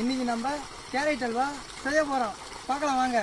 இன்னைக்கு நம்ம கேரட் அல்வா செய்ய போகிறோம் பார்க்கலாம் வாங்க.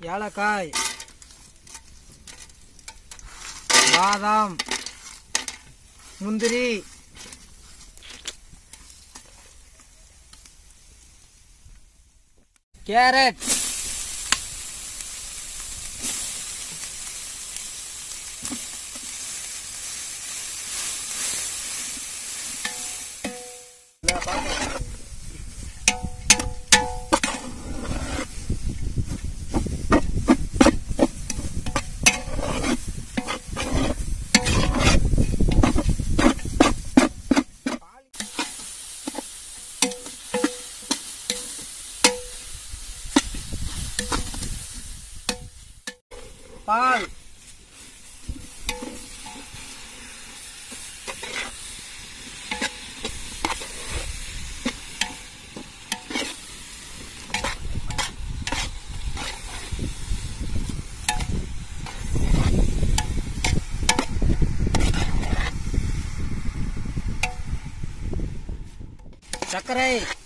ஏலக்காய். பாதாம். முந்திரி. கேரட். パン。チャカレイ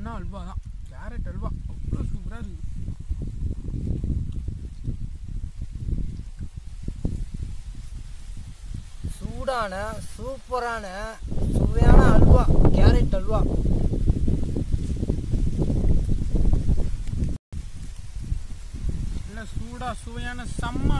அல்வான்னா அல்வா தான். கேரட் அல்வா. அவ்வளோ சூப்பராக இருக்குது சூடான சூப்பரான சுவையான அல்வா. கேரட் அல்வா. நல்ல சூடாக சுவையான செம்ம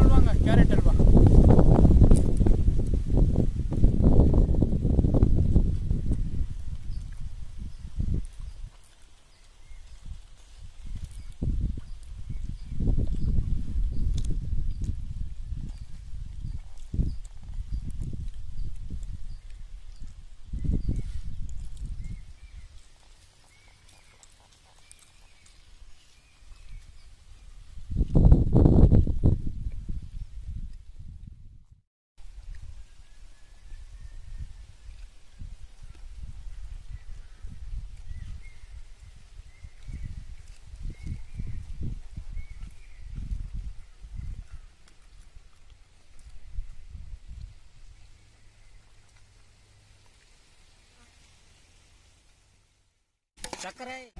चक्कर है।